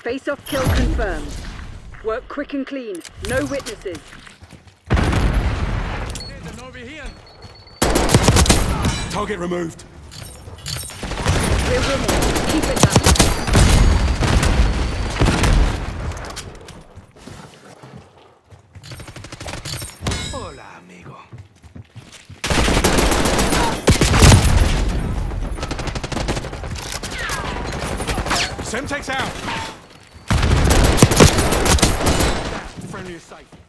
Face-off kill confirmed. Work quick and clean. No witnesses. Target removed. We're winning. Keep it up. Hola, amigo. Semtex out. Friendly is safe.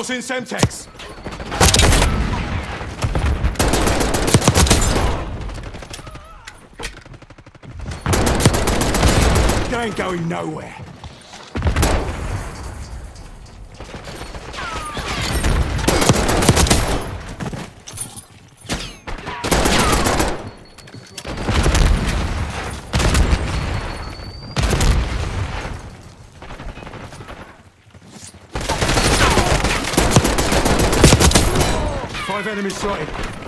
Toss in Semtex. They ain't going nowhere. enemy sight.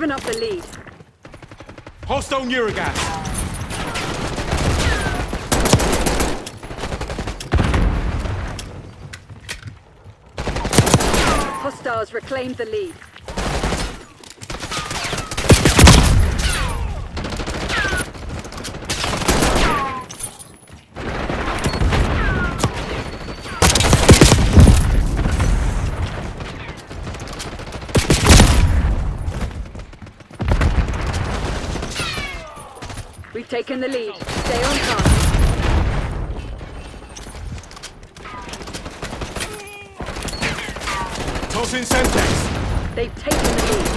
Given up the lead. Hostile Neurogas! Hostiles reclaimed the lead. Taken the lead. Stay on task. Toss in Semtex! They've taken the lead.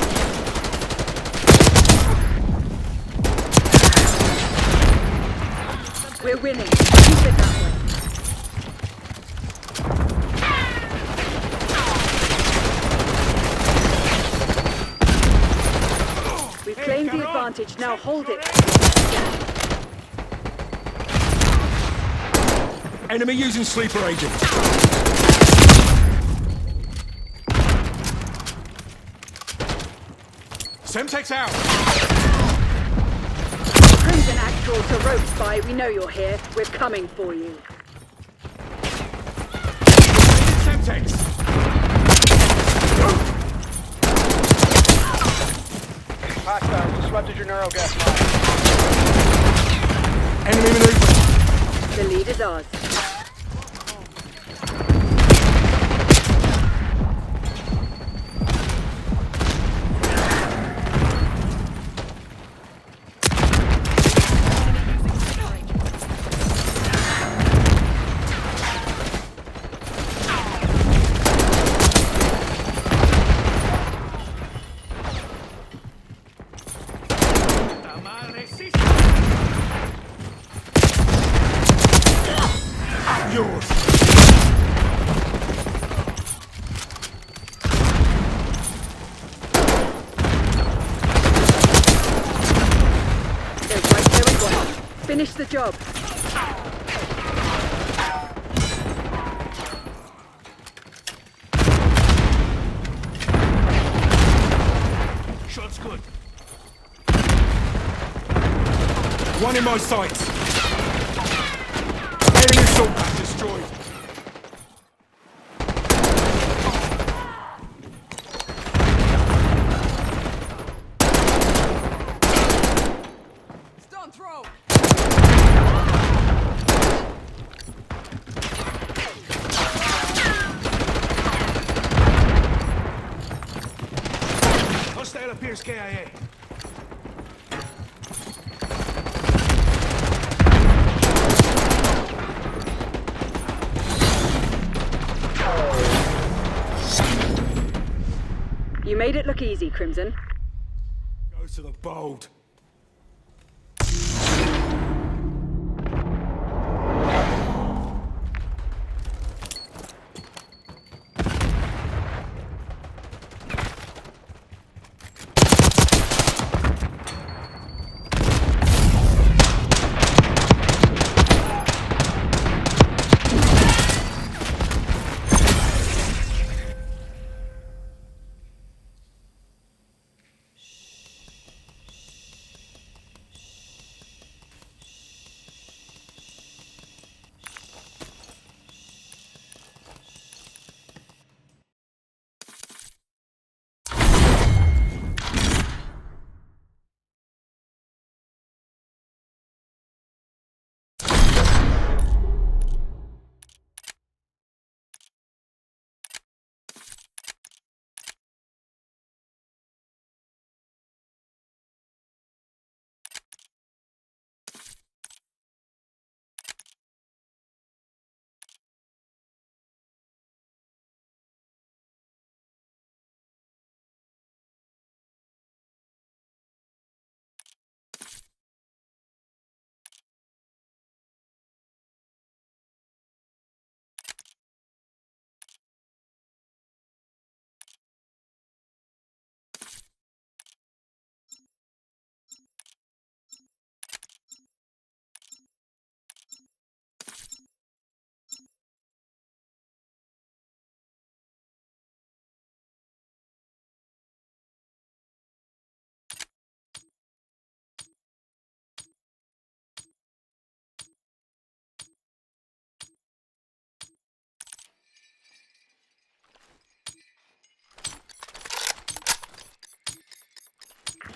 We're winning. Keep it that advantage. Now hold it. Enemy using sleeper agent. Semtex out! Crimson Actual to Rope Spy. We know you're here. We're coming for you. Semtex! Hostile disrupted your neurogas line. Enemy maneuver. The lead is ours. Finish the job. Shots good. One in my sights. Enemy assault pack destroyed. Stone throw! Hostile appears KIA. You made it look easy, Crimson. Go to the bold.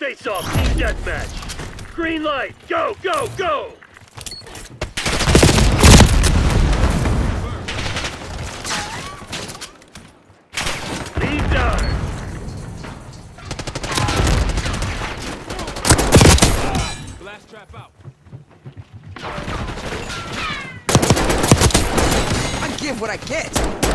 Face off, team deathmatch. Green light, go, go, go! Lead down. Blast trap out. I give what I get!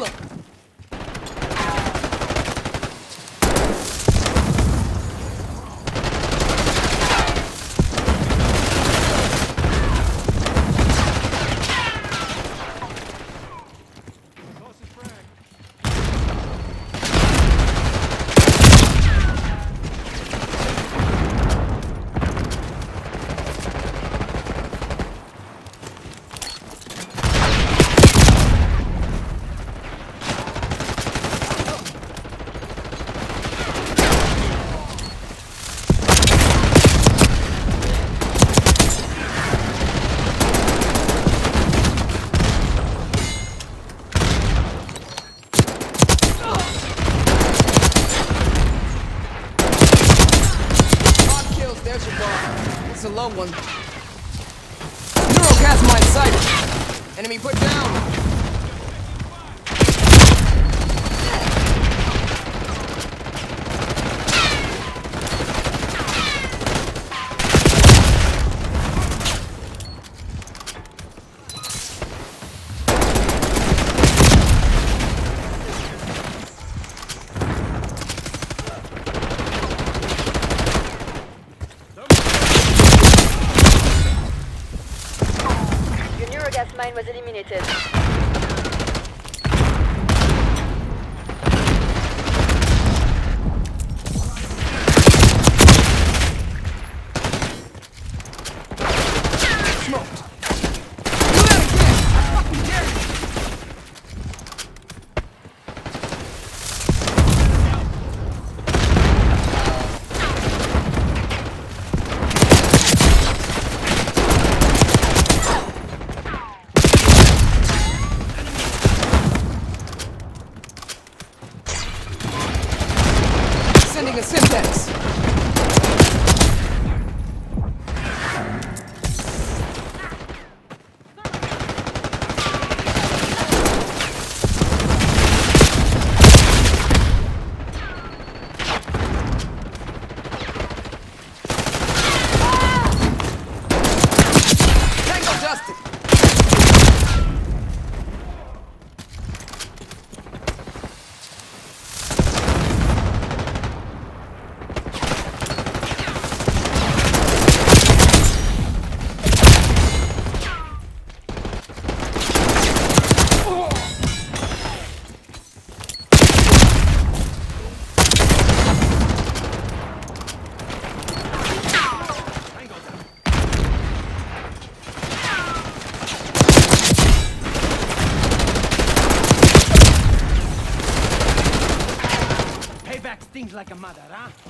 Problem? Five kills, there's your bar. It's a low one. Neurochasm in sight. Enemy put down. Mine was eliminated. Like a mother, huh?